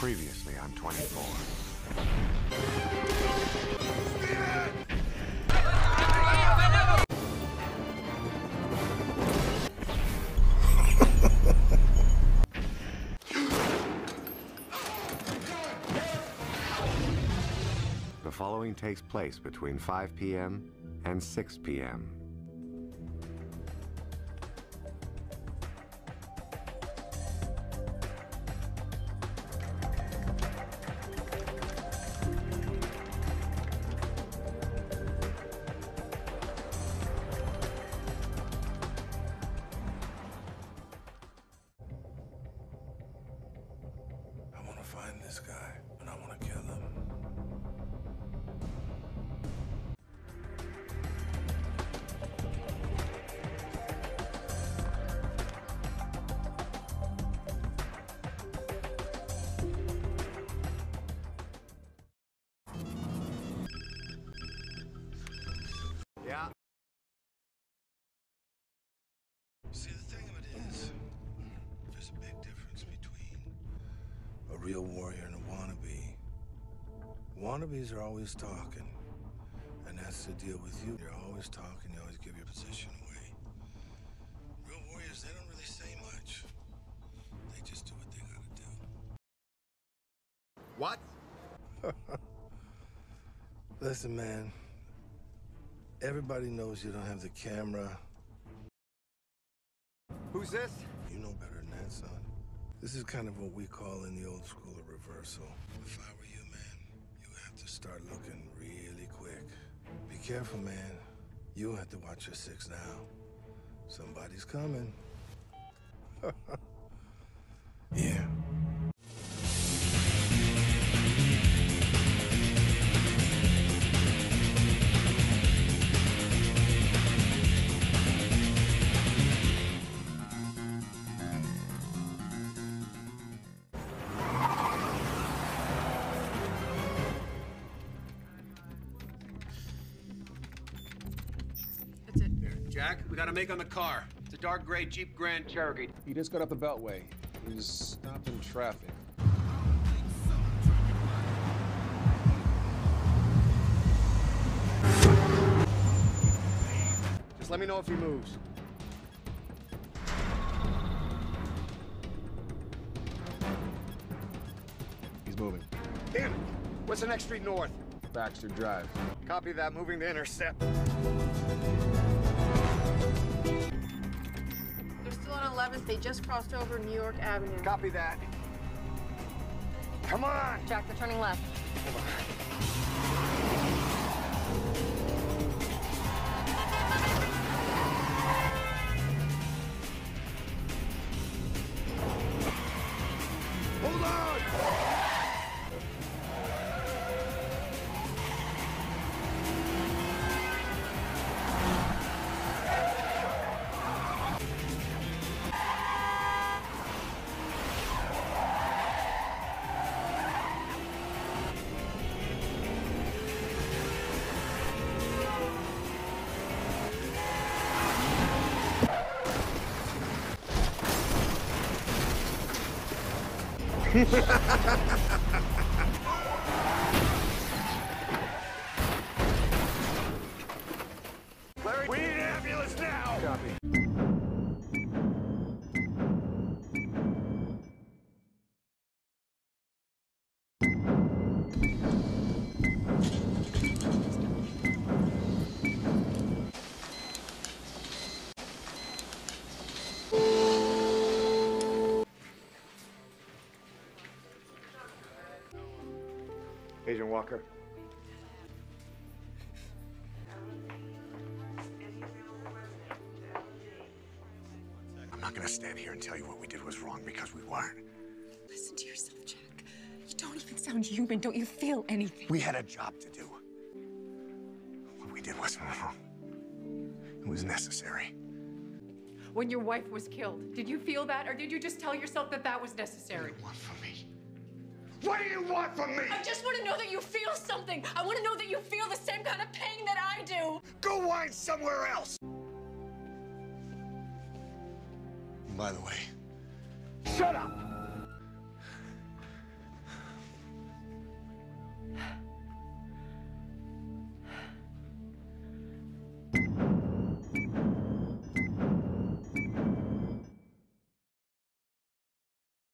Previously on 24. The following takes place between 5 p.m. and 6 p.m. this guy, and I want to kill him. Yeah. See, the thing of it is, there's a big difference between a real warrior and a wannabe. Wannabes are always talking, and that's the deal with you. You're always talking, you always give your position away. Real warriors, they don't really say much. They just do what they gotta do. What? Listen, man. Everybody knows you don't have the camera. Who's this? You know better than that, son. This is kind of what we call in the old school a reversal. If I were you, start looking really quick. Be careful, man. You'll have to watch your six now. Somebody's coming. yeah. Jack, we got a make on the car. It's a dark gray Jeep Grand Cherokee. He just got up the Beltway. He's stopped in traffic. Just let me know if he moves. He's moving. Damn it! What's the next street north? Baxter Drive. Copy that. Moving to intercept. On 11th. They just crossed over New York Avenue. Copy that. Come on! Jack, they're turning left. Hold on! Larry, we need an ambulance now! Copy. Agent Walker. I'm not gonna stand here and tell you what we did was wrong because we weren't. Listen to yourself, Jack. You don't even sound human. Don't you feel anything? We had a job to do. What we did wasn't wrong. It was necessary. When your wife was killed, did you feel that, or did you just tell yourself that that was necessary? What from me? What do you want from me? I just want to know that you feel something. I want to know that you feel the same kind of pain that I do. Go whine somewhere else! By the way, shut up!